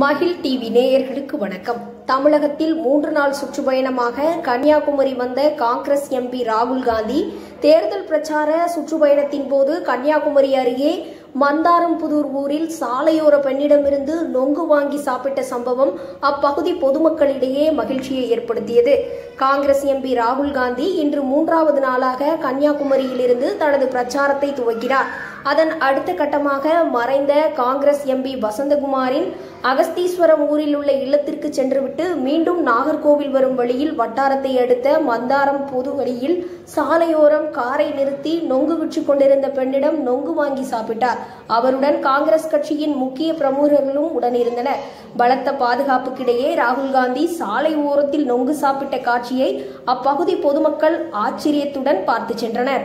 மகிழ் டிவி நேயர்களுக்கு வணக்கம். தமிழகத்தில் மூன்று நாள் சுற்றுப்பயணமாக கன்னியாகுமரி வந்த காங்கிரஸ் எம்பி ராகுல் காந்தி தேர்தல் பிரச்சார சுற்றுப்பயணத்தின் போது கன்னியாகுமரி அருகே மந்தாரம்புதூர் ஊரில் சாலையோர பெண்ணிடமிருந்து நொங்கு வாங்கி சாப்பிட்ட சம்பவம் அப்பகுதி பொதுமக்களிடையே மகிழ்ச்சியை ஏற்படுத்தியது. காங்கிரஸ் எம்பி ராகுல் காந்தி இன்று மூன்றாவது நாளாக கன்னியாகுமரியிலிருந்து தனது பிரச்சாரத்தை துவக்கினார். அதன் அடுத்த கட்டமாக மறைந்த காங்கிரஸ் எம்பி வசந்தகுமாரின் அகஸ்தீஸ்வரம் ஊரில் உள்ள இல்லத்திற்கு சென்றுவிட்டு மீண்டும் நாகர்கோவில் வரும் வழியில் வட்டாரத்தை அடுத்த மந்தாரம் பொது வழியில் சாலையோரம் காரை நிறுத்தி நொங்கு விற்று கொண்டிருந்த பெண்ணிடம் நொங்கு வாங்கி சாப்பிட்டார். அவருடன் காங்கிரஸ் கட்சியின் முக்கிய பிரமுகர்களும் உடனிருந்தனர். பலத்த பாதுகாப்புக்கிடையே ராகுல் காந்தி சாலை ஓரத்தில் நொங்கு சாப்பிட்ட காட்சியை அப்பகுதி பொதுமக்கள் ஆச்சரியத்துடன் பார்த்து சென்றனர்.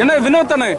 என்ன வினோத் தானே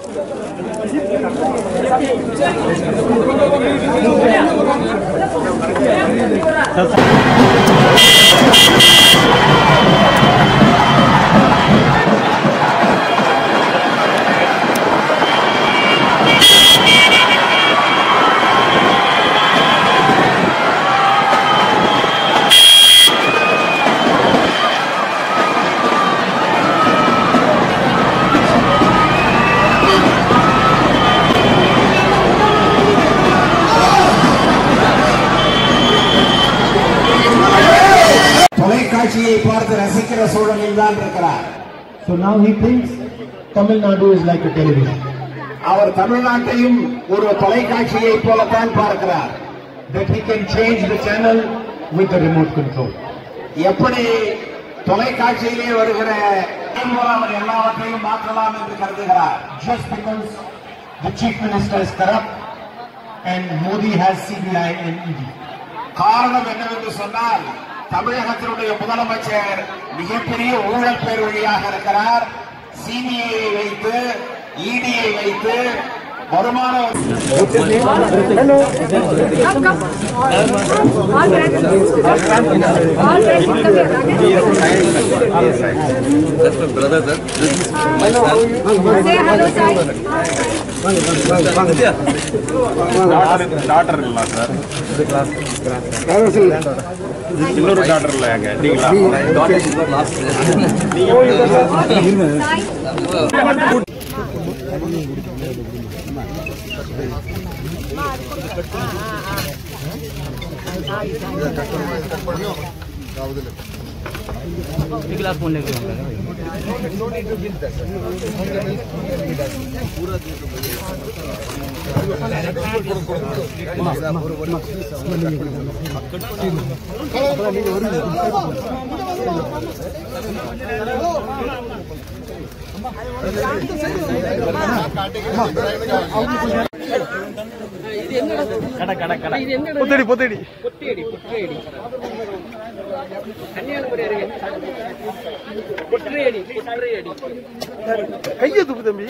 தொலைக்காட்சியை பார்த்து ரசிக்கிற சூழலில் தான் இருக்கிறார் So now he thinks Tamil Nadu is like a television. அவர் தமிழ்நாட்டையும் ஒரு தொலைக்காட்சியை போலத்தான் பார்க்கிறார் That he can change the channel with a remote control. எப்படி தொலைக்காட்சியிலே வருகிற அவர் எல்லாவற்றையும் மாற்றலாம் என்று கருதுகிறார் Just because the chief minister is corrupt and Modi has CBI and ED. காரணம் என்னவென்று சொன்னால் தமிழகத்தினுடைய முதலமைச்சர் மிகப்பெரிய ஊழல் பேர் வழியாக இருக்கிறார் சிபிஐ வைத்து இடியை வைத்து வருமான டாக்டர் இருக்கலாம் சார் இன்னொரு டாக்டர் இல்லையாங்க நீங்களா అమ్మ புத்தடி புத்தடி. கையை துப்பு தம்பி.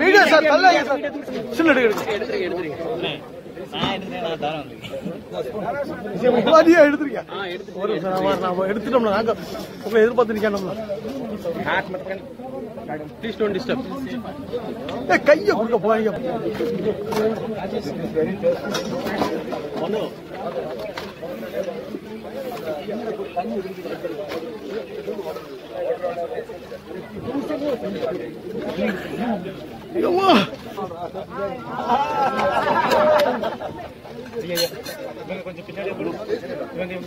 Media sir. தள்ள சார் சின்ன எடுக்க மதியா எடுத்துருக்கேன் ஒரு நிமிஷம் நான் வரேன். நாம எடுத்துட்டோம்னா நாங்க உங்களை எதிர்பார்த்து நிக்கணும்ல ப்ளீஸ் டோன்ட் டிஸ்டர்ப் கையை கொடுக்க போறீங்க. அம்மா